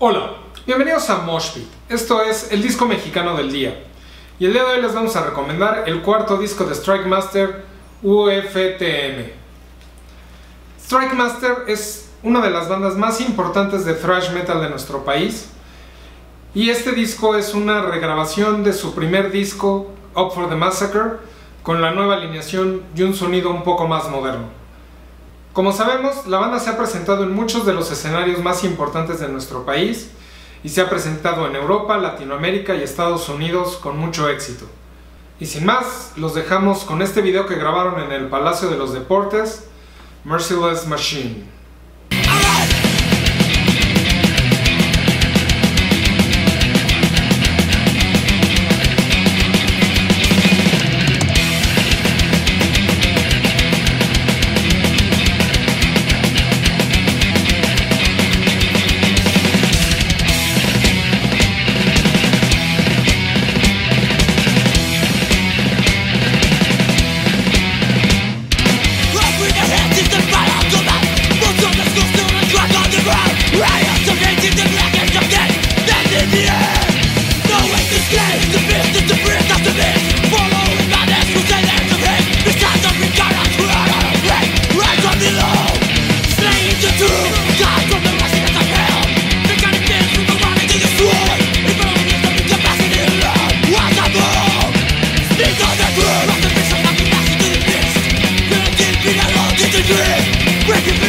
Hola, bienvenidos a Moshpit. Esto es el disco mexicano del día. Y el día de hoy les vamos a recomendar el cuarto disco de Strike Master UFTM. Strike Master es una de las bandas más importantes de thrash metal de nuestro país. Y este disco es una regrabación de su primer disco, Up for the Massacre, con la nueva alineación y un sonido un poco más moderno. Como sabemos, la banda se ha presentado en muchos de los escenarios más importantes de nuestro país y se ha presentado en Europa, Latinoamérica y Estados Unidos con mucho éxito. Y sin más, los dejamos con este video que grabaron en el Palacio de los Deportes, Merciless Machine. Breaking